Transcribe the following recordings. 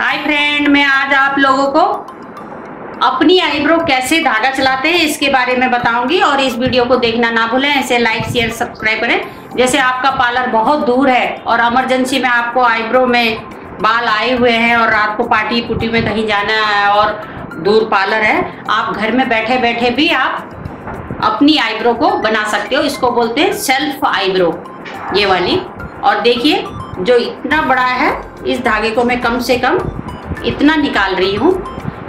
Hi friend मैं आज आप लोगों को अपनी आईब्रो कैसे धागा चलाते हैं, इसके बारे में बताऊँगी और इस वीडियो को देखना ना भूलें, ऐसे लाइक शेयर सब्सक्राइब करें। जैसे आपका पार्लर बहुत दूर है और इमरजेंसी में आपको आईब्रो में बाल आए हुए हैं और रात को पार्टी पुटी में कहीं जाना है और दूर पार्लर है, आप घर में बैठे बैठे भी आप अपनी आईब्रो को बना सकते हो। इसको बोलते हैं सेल्फ आईब्रो ये वाली। और देखिए जो इतना बड़ा है, इस धागे को मैं कम से कम इतना निकाल रही हूँ।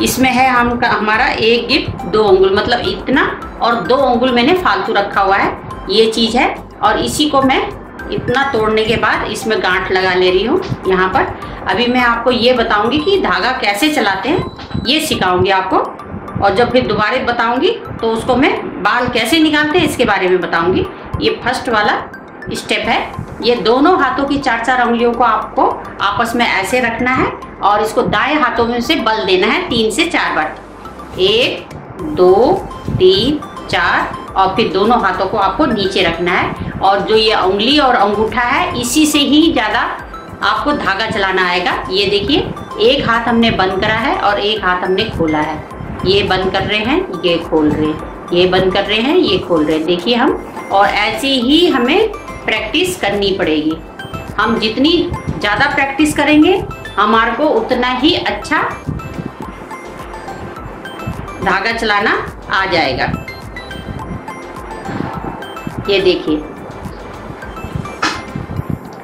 इसमें है हम हमारा एक गिफ्ट दो उंगल मतलब इतना और दो उंगल मैंने फालतू रखा हुआ है, ये चीज़ है। और इसी को मैं इतना तोड़ने के बाद इसमें गांठ लगा ले रही हूँ यहाँ पर। अभी मैं आपको ये बताऊँगी कि धागा कैसे चलाते हैं, ये सिखाऊँगी आपको। और जब फिर दोबारा बताऊँगी तो उसको मैं बाल कैसे निकालते हैं, इसके बारे में बताऊँगी। ये फ़र्स्ट वाला स्टेप है। ये दोनों हाथों की चार चार उंगलियों को आपको आपस में ऐसे रखना है और इसको दाएँ हाथों में से बल देना है तीन से चार बार। एक, दो, तीन, चार और फिर दोनों हाथों को आपको नीचे रखना है और जो ये उंगली और अंगूठा है, इसी से ही ज़्यादा आपको धागा चलाना आएगा। ये देखिए, एक हाथ हमने बंद करा है और एक हाथ हमने खोला है। ये बंद कर रहे हैं, ये खोल रहे हैं, ये बंद कर रहे हैं, ये खोल रहे हैं। देखिए हम, और ऐसे ही हमें प्रैक्टिस करनी पड़ेगी। हम जितनी ज़्यादा प्रैक्टिस करेंगे, हमारे को उतना ही अच्छा धागा चलाना आ जाएगा। ये देखिए।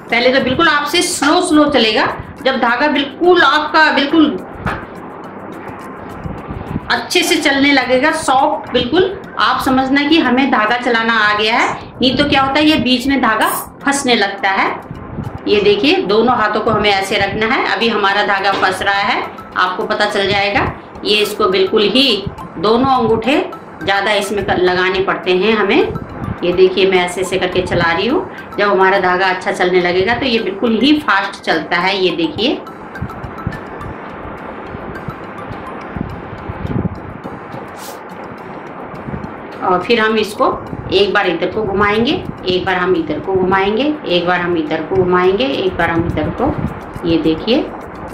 पहले तो बिल्कुल आपसे स्लो स्लो चलेगा। जब धागा बिल्कुल आपका बिल्कुल अच्छे से चलने लगेगा सॉफ्ट बिल्कुल, आप समझना कि हमें धागा चलाना आ गया है। नहीं तो क्या होता है, ये बीच में धागा फंसने लगता है। ये देखिए, दोनों हाथों को हमें ऐसे रखना है। अभी हमारा धागा फंस रहा है, आपको पता चल जाएगा। ये इसको बिल्कुल ही दोनों अंगूठे ज़्यादा इसमें लगाने पड़ते हैं हमें। ये देखिए, मैं ऐसे ऐसे करके चला रही हूँ। जब हमारा धागा अच्छा चलने लगेगा तो ये बिल्कुल ही फास्ट चलता है, ये देखिए। और फिर हम इसको एक बार इधर को घुमाएँगे, एक बार हम इधर को घुमाएँगे, एक बार हम इधर को घुमाएँगे, एक बार हम इधर को। ये देखिए,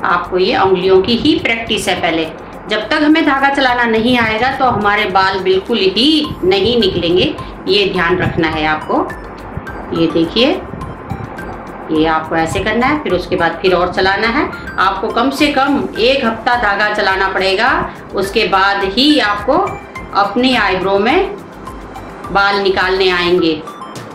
आपको ये उंगलियों की ही प्रैक्टिस है पहले। जब तक हमें धागा चलाना नहीं आएगा तो हमारे बाल बिल्कुल ही नहीं निकलेंगे। ये ध्यान रखना है आपको। ये देखिए, ये आपको ऐसे करना है, फिर उसके बाद फिर और चलाना है। आपको कम से कम एक हफ़्ता धागा चलाना पड़ेगा। उसके बाद ही आपको अपनी आईब्रो में बाल निकालने आएँगे।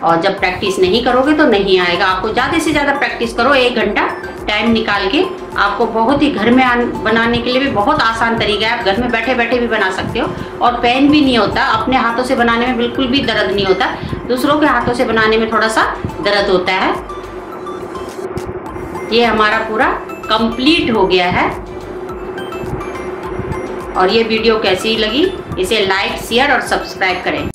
और जब प्रैक्टिस नहीं करोगे तो नहीं आएगा। आपको ज़्यादा से ज़्यादा प्रैक्टिस करो, एक घंटा टाइम निकाल के। आपको बहुत ही घर में बनाने के लिए भी बहुत आसान तरीका है। आप घर में बैठे बैठे भी बना सकते हो। और पेन भी नहीं होता। अपने हाथों से बनाने में बिल्कुल भी दर्द नहीं होता। दूसरों के हाथों से बनाने में थोड़ा सा दर्द होता है। ये हमारा पूरा कंप्लीट हो गया है। और ये वीडियो कैसी लगी, इसे लाइक शेयर और सब्सक्राइब करें।